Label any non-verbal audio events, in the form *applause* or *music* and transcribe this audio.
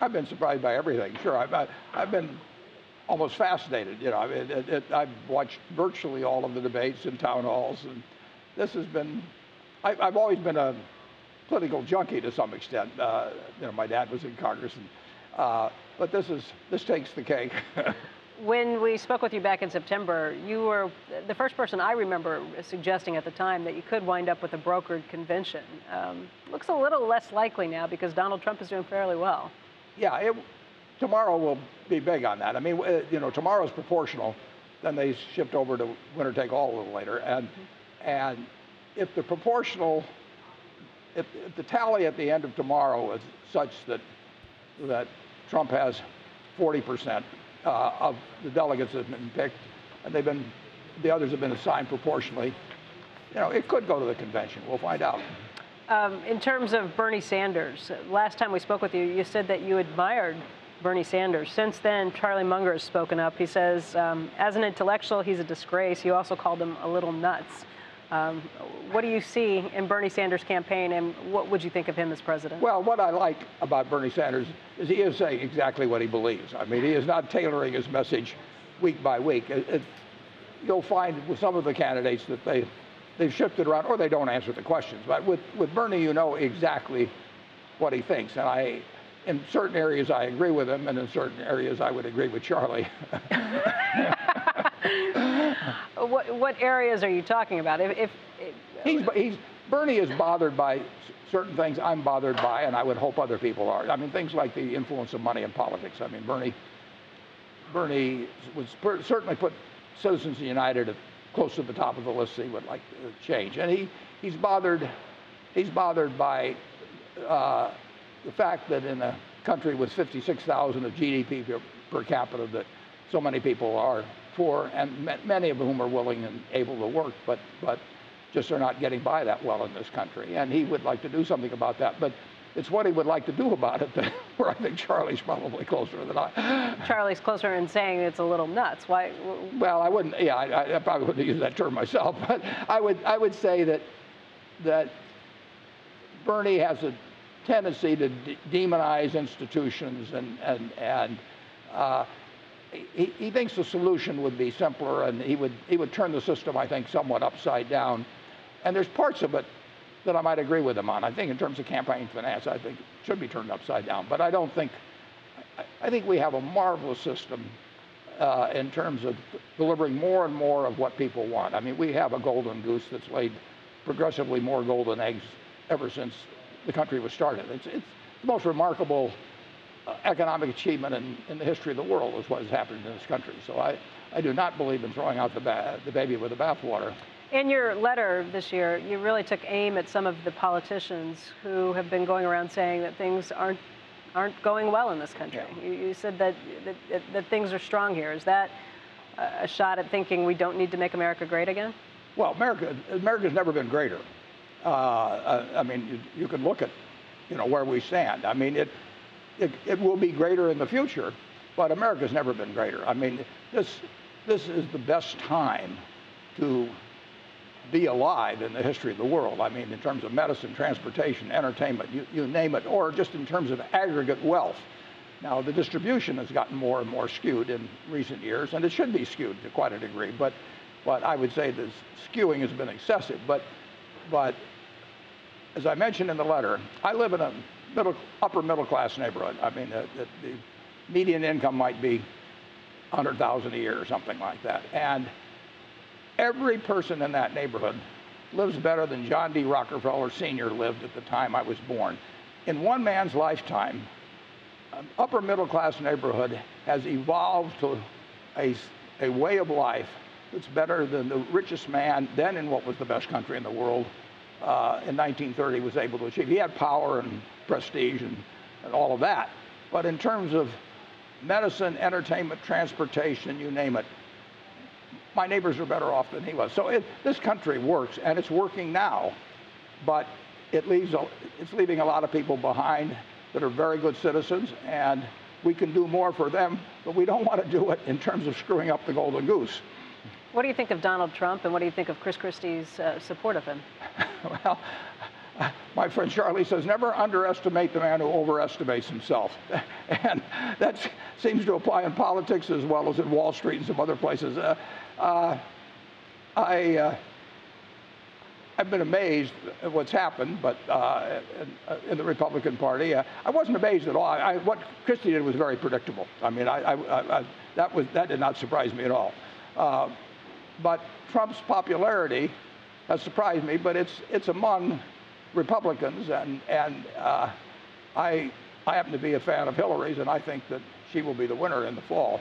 I've been surprised by everything. Sure, I've, I- I've been almost fascinated. You know, it, it, I've watched virtually all of the debates and town halls, and this has been. I, I've always been a political junkie to some extent. Uh, you know, my dad was in Congress, and, uh, but this is this takes the cake. *laughs* When we spoke with you back in September, you were the first person I remember suggesting at the time that you could wind up with a brokered convention. Um, looks a little less likely now because Donald Trump is doing fairly well. Yeah, it, tomorrow will be big on that. I mean, you know, tomorrow's proportional. Then they shift over to winner take all a little later, and and if the proportional, if, if the tally at the end of tomorrow is such that that Trump has 40 percent uh, of the delegates that have been picked, and they've been the others have been assigned proportionally. You know, it could go to the convention. We'll find out. Um, in terms of Bernie Sanders, last time we spoke with you, you said that you admired Bernie Sanders. Since then, Charlie Munger has spoken up. He says, um, as an intellectual, he's a disgrace. You also called him a little nuts. Um, what do you see in Bernie Sanders' campaign, and what would you think of him as president? Well, what I like about Bernie Sanders is he is saying exactly what he believes. I mean, he is not tailoring his message week by week. It, it, you'll find with some of the candidates that they they've shifted around or they don't answer the questions. But with, with Bernie, you know exactly what he thinks. And I, in certain areas, I agree with him, and in certain areas, I would agree with Charlie. *laughs* what, what areas are you talking about? If, if, if he's, he's, Bernie is bothered by certain things I'm bothered by, and I would hope other people are. I mean, things like the influence of money in politics. I mean, Bernie, Bernie would per- certainly put Citizens United at close to the top of the list he would like to change. And he, he's bothered he's bothered by uh, the fact that in a country with 56,000 of GDP per, per, capita that so many people are poor and ma- many of whom are willing and able to work, but but just are not getting by that well in this country. And he would like to do something about that. But it's what he would like to do about it *laughs* that where I think Charlie's probably closer than I. Charlie's closer in saying it's a little nuts. Why? Well, I wouldn't. Yeah, I, I probably wouldn't use that term myself, *laughs* but I would. I would say that that Bernie has a tendency to de- demonize institutions and and and. Uh, he, he thinks the solution would be simpler, and he would he would turn the system, I think, somewhat upside down. And there's parts of it that I might agree with him on. I think in terms of campaign finance, I think it should be turned upside down. But I don't think, I think we have a marvelous system uh, in terms of delivering more and more of what people want. I mean, we have a golden goose that's laid progressively more golden eggs ever since the country was started. It's, it's the most remarkable uh, economic achievement in, in the history of the world is what has happened in this country. So I, I do not believe in throwing out the, ba- the baby with the bathwater. In your letter this year, you really took aim at some of the politicians who have been going around saying that things aren't aren't going well in this country. Yeah. You, you, said that, that that things are strong here. Is that a shot at thinking we don't need to make America great again? Well, America America's never been greater. Uh, I mean, you, you can look at you know where we stand. I mean, it, it it will be greater in the future, but America's never been greater. I mean, this this is the best time to be alive in the history of the world. I mean, in terms of medicine, transportation, entertainment, you, you name it, or just in terms of aggregate wealth. Now, the distribution has gotten more and more skewed in recent years, and it should be skewed to quite a degree, but, but I would say the skewing has been excessive. But, but as I mentioned in the letter, I live in a middle, upper middle class neighborhood. I mean, the, the, the median income might be 100,000 a year or something like that. And every person in that neighborhood lives better than John D. Rockefeller Sr. lived at the time I was born. In one man's lifetime, an upper middle class neighborhood has evolved to a, a way of life that's better than the richest man then in what was the best country in the world uh, in 1930 was able to achieve. He had power and prestige and, and all of that. But in terms of medicine, entertainment, transportation, you name it, my neighbors are better off than he was. So it, this country works, and it's working now, but it leaves a, it's leaving a lot of people behind that are very good citizens, and we can do more for them, but we don't want to do it in terms of screwing up the golden goose. What do you think of Donald Trump, and what do you think of Chris Christie's uh, support of him? *laughs* well, my friend Charlie says, never underestimate the man who overestimates himself. *laughs* and that seems to apply in politics as well as in Wall Street and some other places. Uh, uh, I, uh, I've been amazed at what's happened, but uh, in, in, the Republican Party, uh, I wasn't amazed at all. I, I, what Christie did was very predictable. I mean, I, that was that did not surprise me at all. Uh, but Trump's popularity has surprised me, but it's it's among Republicans, and and uh, I I happen to be a fan of Hillary's, and I think that she will be the winner in the fall.